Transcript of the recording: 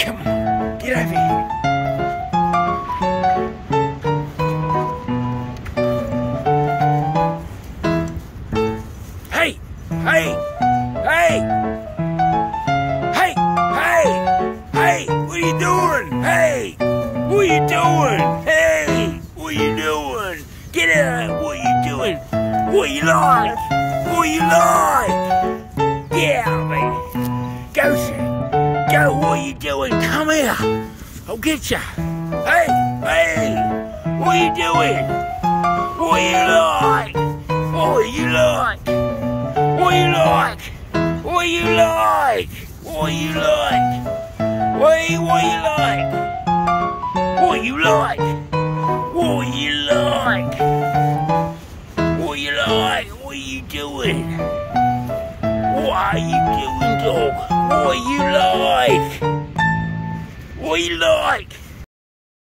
Come on, get over here. Hey, hey, hey, hey, hey, hey, what are you doing? Hey, what are you doing? Hey, what are you doing? Get out, what are you doing? What are you like? What are you like? Yeah. Go. What you doing? Come here. I'll get you. Hey, hey. What you doing? What you like? What you like? What you like? What you like? What you like? What you, what you like? What you like? What you like? What you like? What you doing? What are you doing, dog? What are you like? What you like?